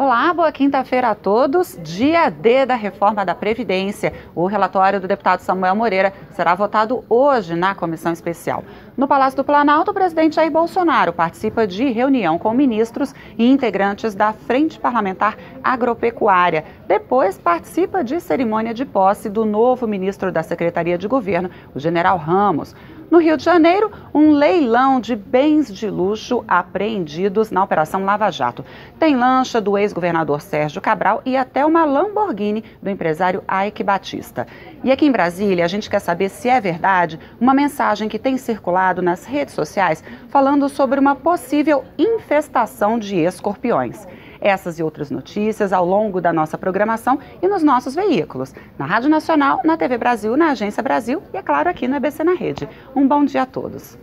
Olá, boa quinta-feira a todos. Dia D da reforma da Previdência. O relatório do deputado Samuel Moreira será votado hoje na comissão especial. No Palácio do Planalto, o presidente Jair Bolsonaro participa de reunião com ministros e integrantes da Frente Parlamentar Agropecuária. Depois, participa de cerimônia de posse do novo ministro da Secretaria de Governo, o general Ramos. No Rio de Janeiro, um leilão de bens de luxo apreendidos na Operação Lava Jato. Tem lancha do ex-governador Sérgio Cabral e até uma Lamborghini do empresário Ike Batista. E aqui em Brasília, a gente quer saber se é verdade uma mensagem que tem circulado nas redes sociais falando sobre uma possível infestação de escorpiões. Essas e outras notícias ao longo da nossa programação e nos nossos veículos, na Rádio Nacional, na TV Brasil, na Agência Brasil e, é claro, aqui no EBC na Rede. Um bom dia a todos.